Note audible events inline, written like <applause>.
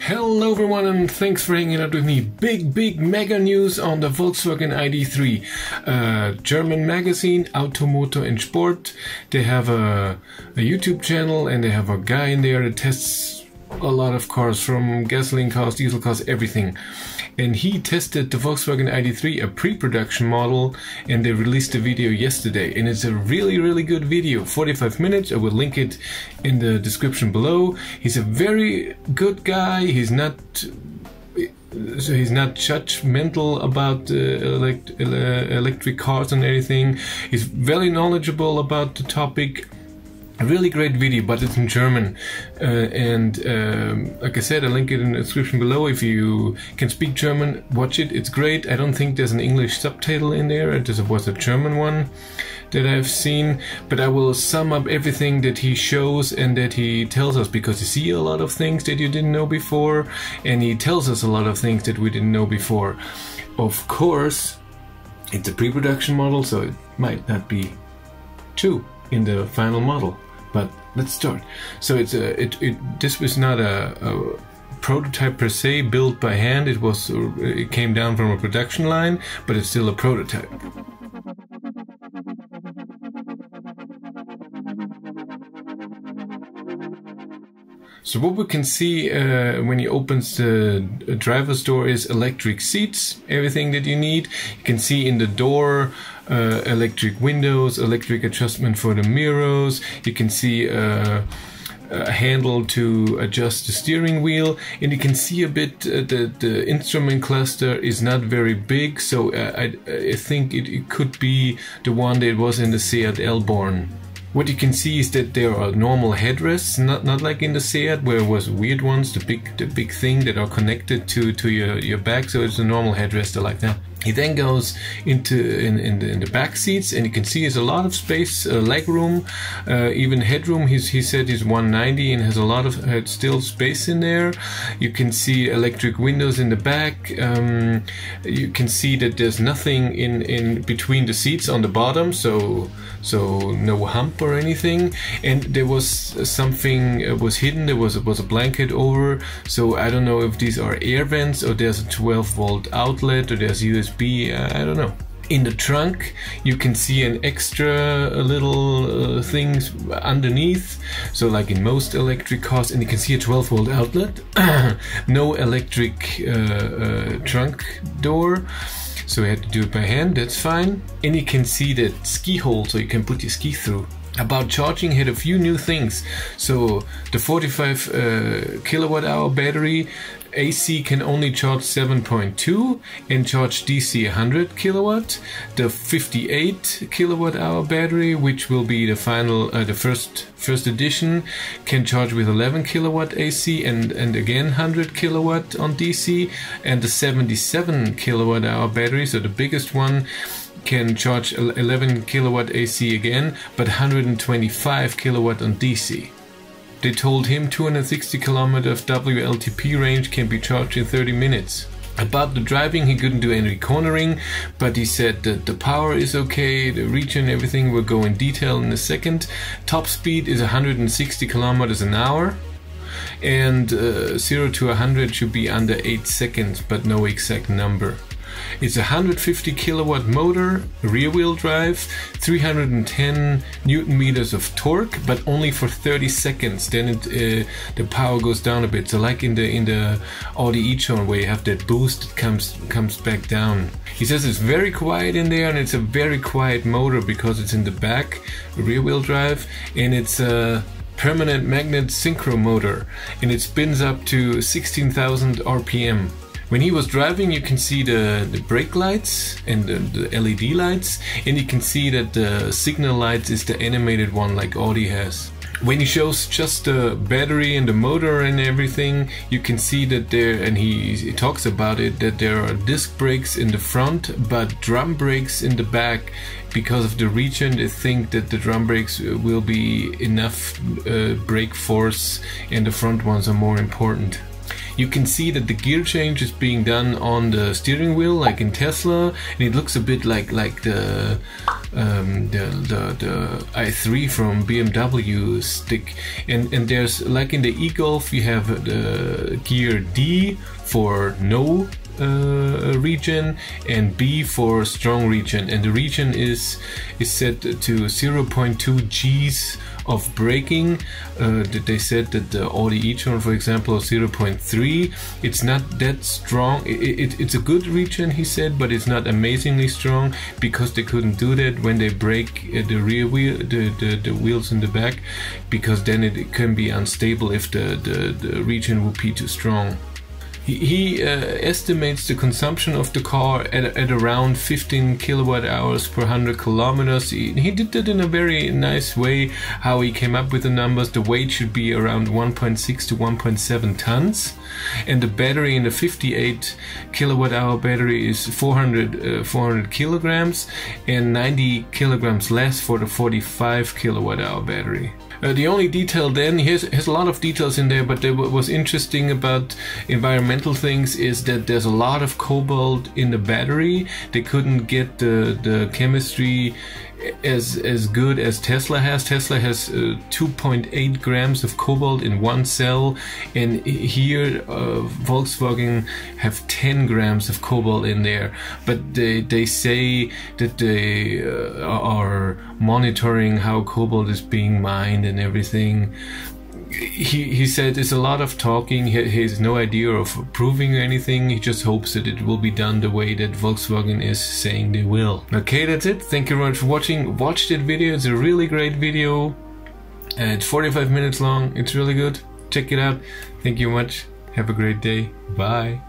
Hello everyone and thanks for hanging out with me. Big, big mega news on the Volkswagen ID3. Uh, German magazine, Auto Motor and Sport. They have a, a YouTube channel and they have a guy in there that tests a lot of cars from gasoline cars, diesel cars, everything and he tested the Volkswagen ID3, a pre-production model, and they released the video yesterday. And it's a really, really good video, 45 minutes. I will link it in the description below. He's a very good guy. He's not so he's not judgmental about uh, elect uh, electric cars and anything. He's very knowledgeable about the topic really great video, but it's in German. Uh, and um, like I said, I'll link it in the description below. If you can speak German, watch it. It's great. I don't think there's an English subtitle in there. It was a German one that I've seen. But I will sum up everything that he shows and that he tells us because you see a lot of things that you didn't know before, and he tells us a lot of things that we didn't know before. Of course, it's a pre-production model, so it might not be true in the final model. But let's start. So it's a it, it this was not a, a prototype per se built by hand. It was it came down from a production line, but it's still a prototype. So what we can see uh, when he opens the driver's door is electric seats, everything that you need. You can see in the door uh, electric windows, electric adjustment for the mirrors. You can see uh, a handle to adjust the steering wheel and you can see a bit uh, the, the instrument cluster is not very big so uh, I, I think it, it could be the one that was in the Seat el-Born. What you can see is that there are normal headrests, not not like in the Seat where it was weird ones, the big the big thing that are connected to to your your back. So it's a normal headrest like that. He then goes into in, in, the, in the back seats, and you can see there's a lot of space, uh, leg room, uh, even headroom. He's, he said he's 190 and has a lot of uh, still space in there. You can see electric windows in the back. Um, you can see that there's nothing in in between the seats on the bottom, so so no hump or anything. And there was something uh, was hidden. There was was a blanket over. So I don't know if these are air vents or there's a 12 volt outlet or there's USB USB, uh, I don't know. In the trunk, you can see an extra little uh, things underneath. So, like in most electric cars, and you can see a 12 volt outlet. <coughs> no electric uh, uh, trunk door so we had to do it by hand that's fine and you can see that ski hole so you can put your ski through about charging had a few new things so the 45 uh, kilowatt hour battery AC can only charge 7.2 and charge DC 100 kilowatt. The 58 kilowatt hour battery, which will be the final, uh, the first first edition, can charge with 11 kilowatt AC and and again 100 kilowatt on DC. And the 77 kilowatt hour battery, so the biggest one, can charge 11 kilowatt AC again, but 125 kilowatt on DC. They told him 260 km of WLTP range can be charged in 30 minutes. About the driving, he couldn't do any cornering, but he said that the power is okay, the and everything will go in detail in a second. Top speed is 160 kilometers an hour, and uh, 0 to 100 should be under 8 seconds, but no exact number. It's a 150 kilowatt motor, rear wheel drive, 310 newton meters of torque, but only for 30 seconds. Then it, uh, the power goes down a bit. So like in the in the Audi e-tron where you have that boost, it comes comes back down. He says it's very quiet in there and it's a very quiet motor because it's in the back, rear wheel drive, and it's a permanent magnet synchro motor and it spins up to 16,000 RPM. When he was driving, you can see the, the brake lights and the, the LED lights, and you can see that the signal lights is the animated one like Audi has when he shows just the battery and the motor and everything, you can see that there, and he, he, talks about it, that there are disc brakes in the front, but drum brakes in the back. Because of the region, they think that the drum brakes will be enough uh, brake force, and the front ones are more important. You can see that the gear change is being done on the steering wheel, like in Tesla, and it looks a bit like like the um, the, the the i3 from BMW stick. And and there's like in the e-Golf, you have the gear D for no uh, regen and B for strong regen. and the regen is is set to 0.2 G's of braking. Uh, they said that the Audi e-tron, for example, 0.3. It's not that strong. It, it, it's a good regen, he said, but it's not amazingly strong because they couldn't do that when they brake uh, the rear wheel, the, the, the wheels in the back, because then it can be unstable if the, the, the regen would be too strong. He, uh, estimates the consumption of the car at, at around 15 kilowatt hours per 100 kilometers. He, he did that in a very nice way. How he came up with the numbers, the weight should be around 1.6 to 1.7 tons, and the battery in the 58 kilowatt hour battery is 400 uh, 400 kilograms, and 90 kilograms less for the 45 kilowatt hour battery. Uh, the only detail then, here's, has a lot of details in there, but there, what was interesting about environmental things is that there's a lot of cobalt in the battery. They couldn't get the, the chemistry as as good as Tesla has. Tesla has uh, 2.8 grams of cobalt in one cell, and here uh, Volkswagen have 10 grams of cobalt in there. But they they say that they uh, are monitoring how cobalt is being mined and everything he, he said it's a lot of talking. He, he, has no idea of proving anything. He just hopes that it will be done the way that Volkswagen is saying they will. Okay, that's it. Thank you very much for watching. Watch that video. It's a really great video. Uh, it's 45 minutes long. It's really good. Check it out. Thank you much. Have a great day. Bye.